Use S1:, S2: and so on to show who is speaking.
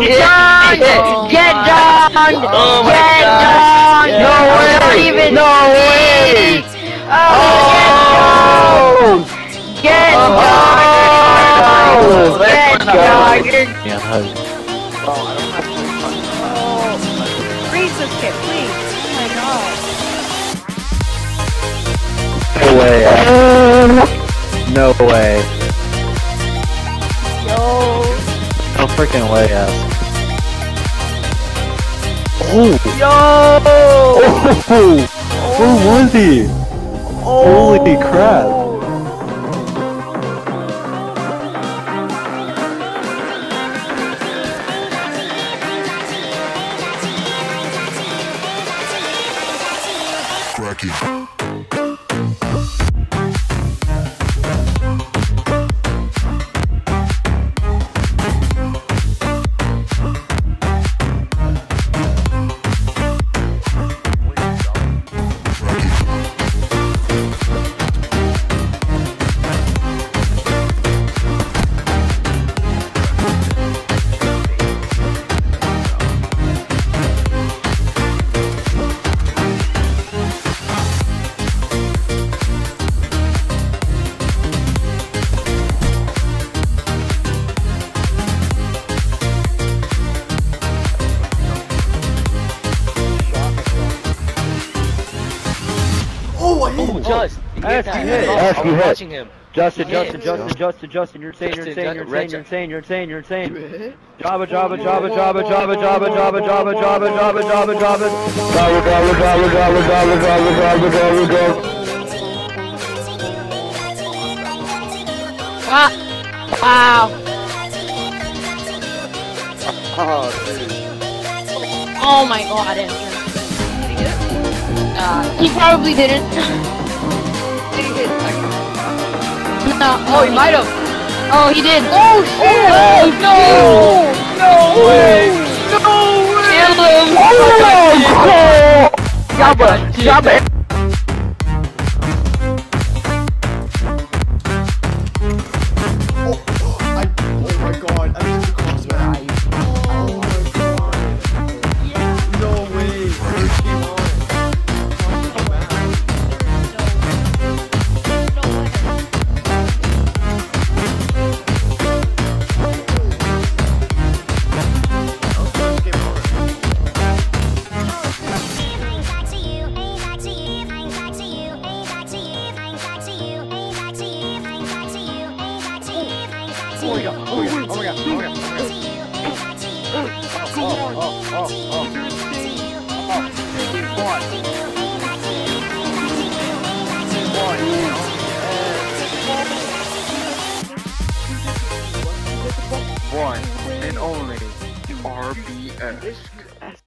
S1: Get down! Get down!
S2: Oh
S1: Get done.
S2: Yeah.
S1: No
S2: way! No way!
S1: Oh! Get down! Get
S2: done.
S1: Yeah, Oh,
S3: I don't
S4: have to. Oh. Please. Oh my god.
S3: No way. No way. Freaking way, out. Oh!
S4: Yo.
S3: Oh! Where was he? Holy oh. crap!
S5: Cracking.
S2: Oh, just. You get
S3: Ask you hit.
S2: I
S3: Ask you hit.
S2: watching him.
S3: Justin, Justin, Justin, Justin, Justin, you're insane, you're insane, you're insane, you're insane, you're insane, you're insane. Jabba, Jabba, Jabba, Jabba, Jabba, Jabba, Jabba, Jabba, Jabba, Jabba, Jabba, Jabba, Jabba. Jabba, Jabba, Jabba, Jabba, Jabba, Jabba, Jabba, Jabba, Jabba.
S1: Ah! Wow! Oh my god, Andrew.
S4: Did he get it?
S1: Uh, he probably didn't. No.
S4: Oh, he might have.
S1: Oh, he did. Oh, shit! Oh, no!
S4: No way. No way.
S1: Kill him!
S3: Jabba, Jabba.
S5: Oh my god, oh my god, oh my god, oh my god. One and only RBS.